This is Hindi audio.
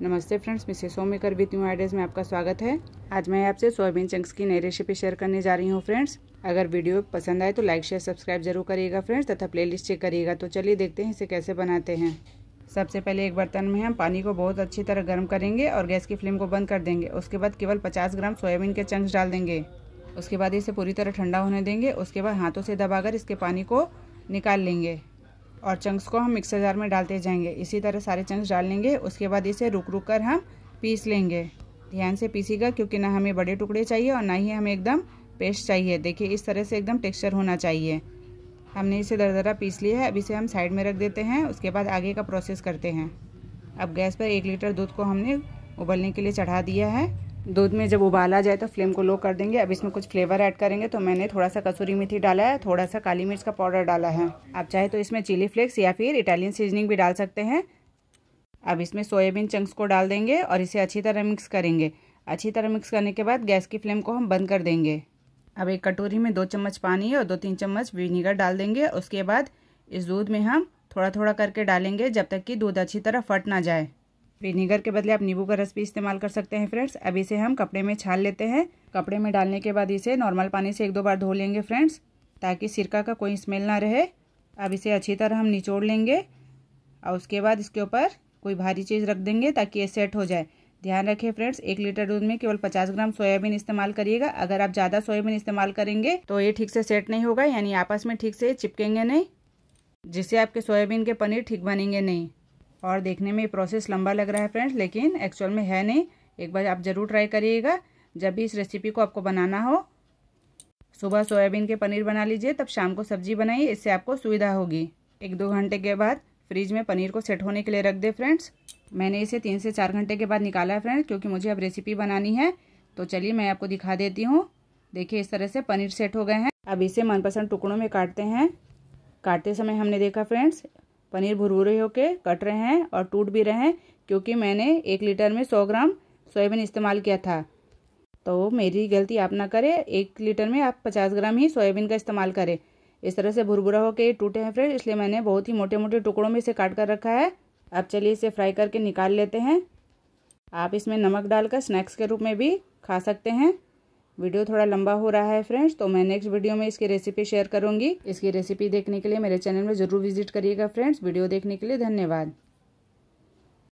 नमस्ते फ्रेंड्स मिसेस सोमेकर विथ न्यू आइडियाज़ में आपका स्वागत है। आज मैं आपसे सोयाबीन चंक्स की नई रेसिपी शेयर करने जा रही हूँ फ्रेंड्स। अगर वीडियो पसंद आए तो लाइक शेयर सब्सक्राइब ज़रूर करिएगा फ्रेंड्स, तथा प्लेलिस्ट चेक करिएगा। तो चलिए देखते हैं इसे कैसे बनाते हैं। सबसे पहले एक बर्तन में हम पानी को बहुत अच्छी तरह गर्म करेंगे और गैस की फ्लेम को बंद कर देंगे। उसके बाद केवल पचास ग्राम सोयाबीन के चंक्स डाल देंगे। उसके बाद इसे पूरी तरह ठंडा होने देंगे। उसके बाद हाथों से दबाकर इसके पानी को निकाल लेंगे। और चंक्स को हम मिक्सर जार में डालते जाएँगे। इसी तरह सारे चंक्स डाल लेंगे, उसके बाद इसे रुक रुक कर हम पीस लेंगे। ध्यान से पीसीगा, क्योंकि ना हमें बड़े टुकड़े चाहिए और ना ही हमें एकदम पेस्ट चाहिए। देखिए, इस तरह से एकदम टेक्सचर होना चाहिए। हमने इसे दरदरा पीस लिया है। अब इसे हम साइड में रख देते हैं। उसके बाद आगे का प्रोसेस करते हैं। अब गैस पर एक लीटर दूध को हमने उबलने के लिए चढ़ा दिया है। दूध में जब उबाला जाए तो फ्लेम को लो कर देंगे। अब इसमें कुछ फ्लेवर ऐड करेंगे। तो मैंने थोड़ा सा कसूरी मेथी डाला है थोड़ा सा काली मिर्च का पाउडर डाला है। आप चाहे तो इसमें चिली फ्लेक्स या फिर इटालियन सीजनिंग भी डाल सकते हैं। अब इसमें सोयाबीन चंक्स को डाल देंगे और इसे अच्छी तरह मिक्स करेंगे। अच्छी तरह मिक्स करने के बाद गैस की फ्लेम को हम बंद कर देंगे। अब एक कटोरी में दो चम्मच पानी और दो तीन चम्मच विनीगर डाल देंगे। उसके बाद इस दूध में हम थोड़ा थोड़ा करके डालेंगे जब तक कि दूध अच्छी तरह फट ना जाए। विनीगर के बदले आप नींबू का रस भी इस्तेमाल कर सकते हैं फ्रेंड्स अब इसे हम कपड़े में छान लेते हैं। कपड़े में डालने के बाद इसे नॉर्मल पानी से एक दो बार धो लेंगे फ्रेंड्स ताकि सिरका का कोई स्मेल ना रहे। अब इसे अच्छी तरह हम निचोड़ लेंगे और उसके बाद इसके ऊपर कोई भारी चीज़ रख देंगे ताकि ये सेट हो जाए। ध्यान रखें फ्रेंड्स एक लीटर दूध में केवल 50 ग्राम सोयाबीन इस्तेमाल करिएगा। अगर आप ज़्यादा सोयाबीन इस्तेमाल करेंगे तो ये ठीक से सेट नहीं होगा, यानी आपस में ठीक से चिपकेंगे नहीं, जिससे आपके सोयाबीन के पनीर ठीक बनेंगे नहीं। और देखने में प्रोसेस लंबा लग रहा है फ्रेंड्स लेकिन एक्चुअल में है नहीं। एक बार आप ज़रूर ट्राई करिएगा। जब भी इस रेसिपी को आपको बनाना हो, सुबह सोयाबीन के पनीर बना लीजिए, तब शाम को सब्ज़ी बनाइए, इससे आपको सुविधा होगी। एक दो घंटे के बाद फ्रिज में पनीर को सेट होने के लिए रख दे फ्रेंड्स मैंने इसे तीन से चार घंटे के बाद निकाला है फ्रेंड्स क्योंकि मुझे अब रेसिपी बनानी है। तो चलिए मैं आपको दिखा देती हूँ। देखिए, इस तरह से पनीर सेट हो गए हैं। अब इसे मनपसंद टुकड़ों में काटते हैं। काटते समय हमने देखा फ्रेंड्स पनीर भुरभुरे होके कट रहे हैं और टूट भी रहे हैं, क्योंकि मैंने एक लीटर में सौ ग्राम सोयाबीन इस्तेमाल किया था। तो मेरी गलती आप ना करें, एक लीटर में आप पचास ग्राम ही सोयाबीन का इस्तेमाल करें। इस तरह से भुरभुरा होकर टूटे हैं फ्रेंड इसलिए मैंने बहुत ही मोटे मोटे टुकड़ों में इसे काट कर रखा है। अब चलिए इसे फ्राई करके निकाल लेते हैं। आप इसमें नमक डालकर स्नैक्स के रूप में भी खा सकते हैं। वीडियो थोड़ा लंबा हो रहा है फ्रेंड्स तो मैं नेक्स्ट वीडियो में इसकी रेसिपी शेयर करूँगी। इसकी रेसिपी देखने के लिए मेरे चैनल में ज़रूर विज़िट करिएगा फ्रेंड्स। वीडियो देखने के लिए धन्यवाद।